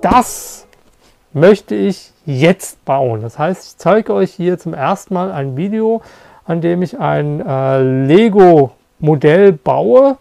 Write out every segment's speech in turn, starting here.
Das möchte ich jetzt bauen. Das heißt, ich zeige euch hier zum ersten Mal ein Video, an dem ich ein äh, Lego-Modell baue.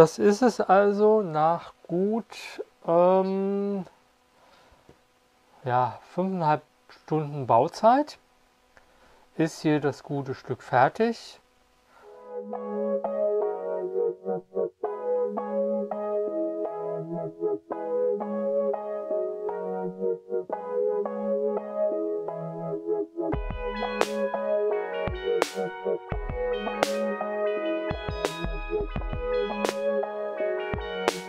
Das ist es also nach gut ähm, ja, fünfeinhalb Stunden Bauzeit. Ist hier das gute Stück fertig.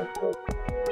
Música